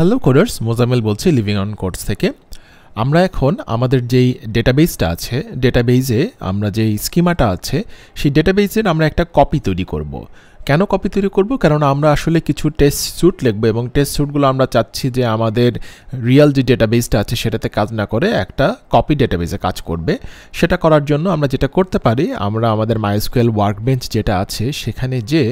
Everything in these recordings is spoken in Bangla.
হ্যালো কোডার্স মোজামেল বলছি লিভিং অন কোর্স থেকে। আমরা এখন আমাদের যেই ডেটাবেসটা আছে ডেটাবেজে আমরা যেই স্কিমাটা আছে, সেই ডেটাবেজের আমরা একটা কপি তৈরি করব। কেন কপি তৈরি করব? কারণ আমরা আসলে কিছু টেস্ট স্যুট লিখব এবং টেস্ট স্যুটগুলো আমরা চাচ্ছি যে আমাদের রিয়েল যে ডেটাবেসটা আছে, সেটাতে কাজ না করে একটা কপি ডেটাবেসে কাজ করবে। সেটা করার জন্য আমরা যেটা করতে পারি, আমরা আমাদের মাইস্কুয়েল ওয়ার্কবেঞ্চ যেটা আছে, সেখানে যে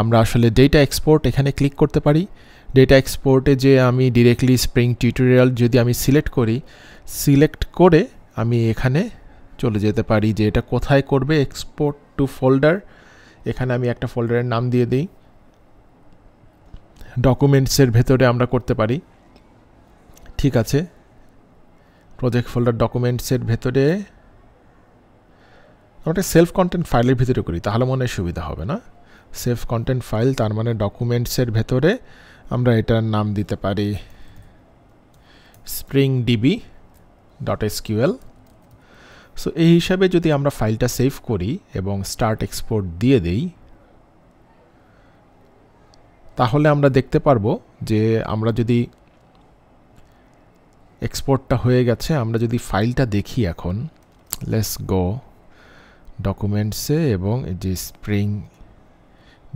আমরা আসলে ডেটা এক্সপোর্ট এখানে ক্লিক করতে পারি। ডেটা এক্সপোর্টে যে আমি ডিরেক্টলি স্প্রিং টিউটোরিয়াল যদি আমি সিলেক্ট করি সিলেক্ট করে আমি এখানে চলে যেতে পারি যে এটা কোথায় করবে এক্সপোর্ট টু ফোল্ডার এখানে আমি একটা ফোল্ডারের নাম দিয়ে দিই। ডকুমেন্টসের ভেতরে আমরা করতে পারি। ঠিক আছে। প্রজেক্ট ফোল্ডার ডকুমেন্টসের ভেতরে আমরা সেলফ কন্টেন্ট ফাইলের ভিতরে করি, তাহলে মনে সুবিধা হবে না। সেলফ কন্টেন্ট ফাইল তার মানে ডকুমেন্টসের ভেতরে আমরা এটার নাম দিতে পারি spring DB dot SQL so এই হিসাবে যদি আমরা ফাইলটা সেভ করি এবং স্টার্ট এক্সপোর্ট দিয়ে দেই, তাহলে আমরা দেখতে পারব যে আমরা যদি এক্সপোর্টটা হয়ে গেছে, আমরা যদি ফাইলটা দেখি এখন লেস গো ডকুমেন্টসে এবং যে স্প্রিং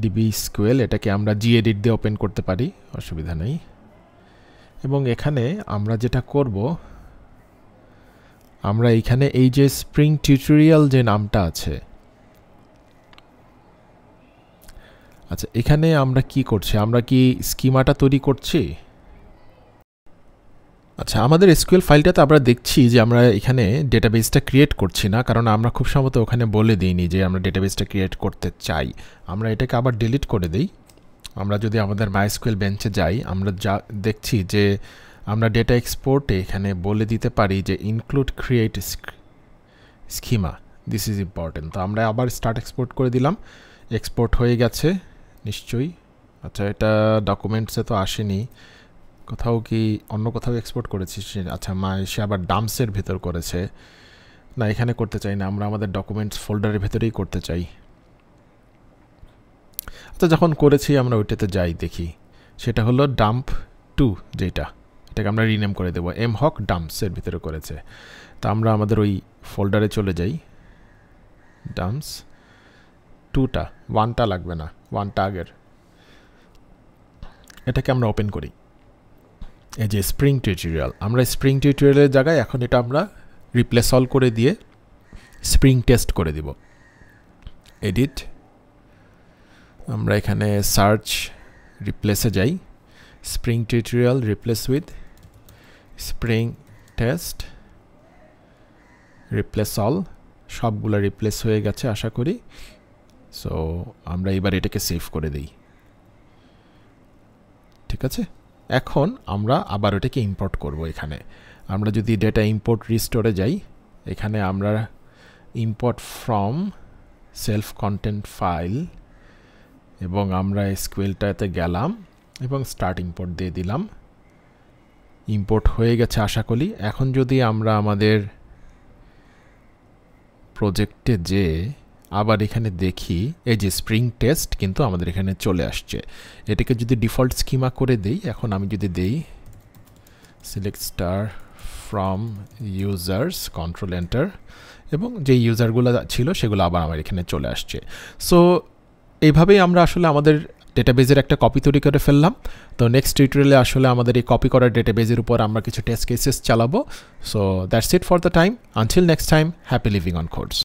ডিবি স্কুয়েল এটাকে আমরা জি এডিট দিয়ে ওপেন করতে পারি, অসুবিধা নেই। এবং এখানে আমরা যেটা করব, আমরা এইখানে এই যে স্প্রিং টিউটোরিয়াল যে নামটা আছে আচ্ছা এখানে আমরা কি করছি? আমরা কি স্কিমাটা তৈরি করছি? আচ্ছা আমাদের এসকিউএল ফাইলটাতে আমরা দেখছি যে আমরা এখানে ডেটাবেসটা ক্রিয়েট করছি না, কারণ আমরা খুব সম্ভবত ওখানে বলে দিইনি যে আমরা ডেটাবেসটা ক্রিয়েট করতে চাই। আমরা এটাকে আবার ডিলিট করে দিই। আমরা যদি আমাদের মাইস্কুয়েল বেঞ্চে যাই, আমরা যা দেখছি যে আমরা ডেটা এক্সপোর্টে এখানে বলে দিতে পারি যে include create schema this is important তো আমরা আবার স্টার্ট এক্সপোর্ট করে দিলাম। এক্সপোর্ট হয়ে গেছে, নিশ্চয়ই। আচ্ছা এটা ডকুমেন্টসে তো আসেনি। কোথাও কি অন্য কোথাও এক্সপোর্ট করেছি আচ্ছা মা সে আবার ডামসের ভেতর করেছে। না, এখানে করতে চাই না, আমরা আমাদের ডকুমেন্টস ফোল্ডারের ভেতরেই করতে চাই। আচ্ছা যখন করেছি আমরা ওইটাতে যাই, দেখি। সেটা হলো ডাম্প টু যেটা, এটাকে আমরা রিনেম করে দেবো। এম হক ডাম্পসের ভিতরে করেছে। তা আমরা আমাদের ওই ফোল্ডারে চলে যাই। ডাম্পস টুটা ওয়ানটা লাগবে না ওয়ানটা আগের। এটাকে আমরা ওপেন করি। এই যে স্প্রিং টিউটোরিয়াল আমরা স্প্রিং টিউটোরিয়ালের জায়গায় এখন এটা আমরা রিপ্লেস অল করে দিয়ে স্প্রিং টেস্ট করে দিব। এডিট আমরা এখানে সার্চ রিপ্লেসে যাই। Spring tutorial replace with spring test replace all সবগুলো রিপ্লেস হয়ে গেছে আশা করি। সো আমরা এবার এটাকে সেভ করে দিই। ঠিক আছে? এখন আমরা আবার ওটাকে ইম্পোর্ট করব এখানে। আমরা যদি ডেটা ইম্পোর্ট রিস্টোরে যাই, এখানে আমরা import from self content file এবং আমরা স্কুয়েলটাতে গেলাম এবং স্টার্ট ইম্পোর্ট দিয়ে দিলাম। ইম্পোর্ট হয়ে গেছে আশা করি। এখন যদি আমরা আমাদের প্রজেক্টে যে আবার এখানে দেখি, এই যে স্প্রিং টেস্ট কিন্তু আমাদের এখানে চলে আসছে। এটাকে যদি ডিফল্ট স্কিমা করে দেই, এখন আমি যদি দেই select star from users control enter এবং যে ইউজারগুলো ছিল সেগুলো আবার আমার এখানে চলে আসছে। সো এইভাবেই আমরা আসলে আমাদের ডেটাবেজের একটা কপি তৈরি করে ফেললাম। তো নেক্সট টিউটোরিয়ালে আসলে আমাদের এই কপি করার ডেটাবেজের উপর আমরা কিছু টেস্ট কেসেস চালাবো। So that's it for the time until next time happy living on course